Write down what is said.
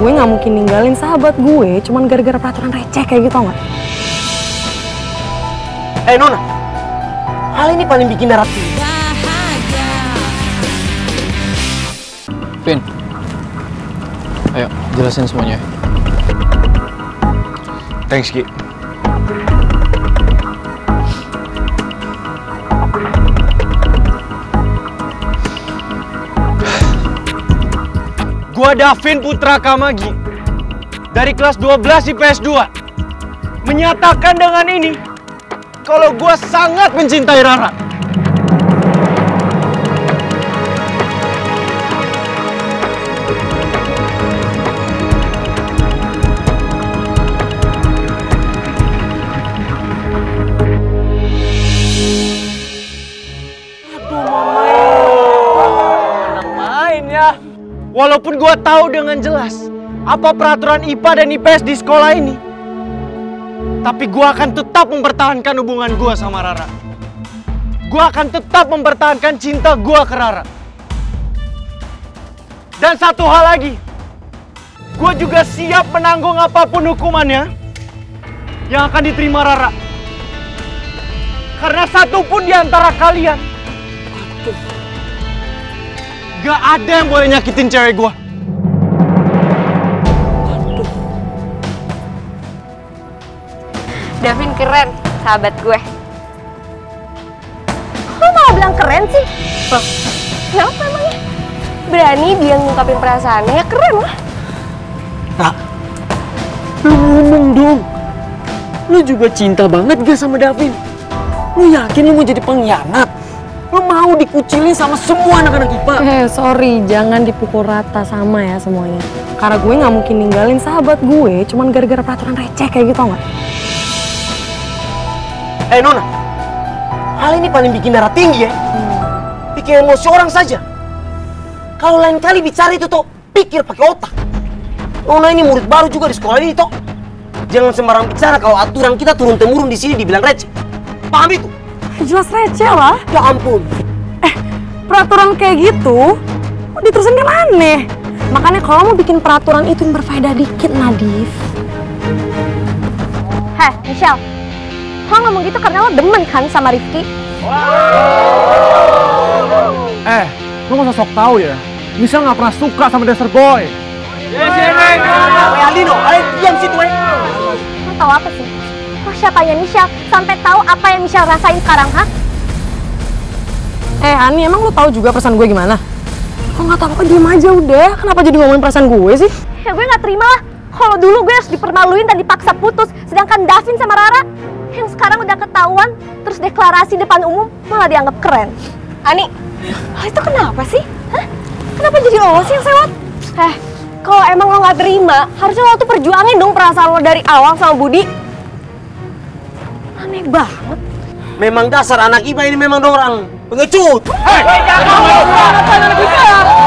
gue nggak mungkin ninggalin sahabat gue cuman gara-gara peraturan receh kayak gitu nggak? Eh Nona, hal ini paling bikin darah Vin, ayo jelasin semuanya. Thanks Ki. Gua Davin Putra Kamagi dari kelas 12 IPS 2 menyatakan dengan ini kalau gua sangat mencintai Rara. Walaupun gua tahu dengan jelas apa peraturan IPA dan IPS di sekolah ini. Tapi gua akan tetap mempertahankan hubungan gua sama Rara. Gua akan tetap mempertahankan cinta gua ke Rara. Dan satu hal lagi. Gua juga siap menanggung apa pun hukumannya yang akan diterima Rara. Karena satu pun di antara kalian Gak ada yang boleh nyakitin cewek gua. Davin keren, sahabat gue. Lo malah bilang keren sih? Hah? Kenapa emangnya? Berani dia ngungkapin perasaannya, ya keren lah. Nah, lu ngomong dong. Lu juga cinta banget gak sama Davin? Lu yakin lu mau jadi pengkhianat? Lu mau dikucilin sama semua anak-anak IPA? Eh sorry, jangan dipukul rata sama ya semuanya. Karena gue nggak mungkin ninggalin sahabat gue cuman gara-gara peraturan receh kayak gitu nggak? Eh Nona, hal ini paling bikin darah tinggi ya. Bikin emosi orang saja. Kalau lain kali bicara itu tuh, pikir pakai otak. Nona ini murid baru juga di sekolah ini toh. Jangan sembarang bicara kalau aturan kita turun-temurun di sini dibilang receh. Paham itu? Jelas receh lah. Ya ampun. Peraturan kayak gitu kok diterusin kan aneh. Makanya kalau mau bikin peraturan itu yang berfaedah dikit, Nadif. Heh, Michelle. Lo ngomong gitu karena lo demen kan sama Rifki? Eh, lu gak usah sok tahu ya. Michelle nggak pernah suka sama Desert Boy. Eh Aldino, kalian diam situ eh. Lo tahu apa sih? Lo siapanya Michelle sampai tahu apa yang Michelle rasain sekarang, ha? Eh, Ani, emang lu tahu juga perasaan gue gimana? Kok nggak tahu apa diem aja udah. Kenapa jadi ngomongin perasaan gue sih? Ya gue nggak terima lah. Kalau dulu gue harus dipermaluin dan dipaksa putus, sedangkan Davin sama Rara yang sekarang udah ketahuan, terus deklarasi depan umum malah dianggap keren. Ani, lo itu kenapa sih? Hah? Kenapa jadi lo sih yang sewot? Eh, kalau emang lo nggak terima, harusnya lo tuh perjuangin dong perasaan lo dari awal sama Budi. Aneh banget. Memang dasar anak IPA ini memang orang pengecut. Hei, jangan!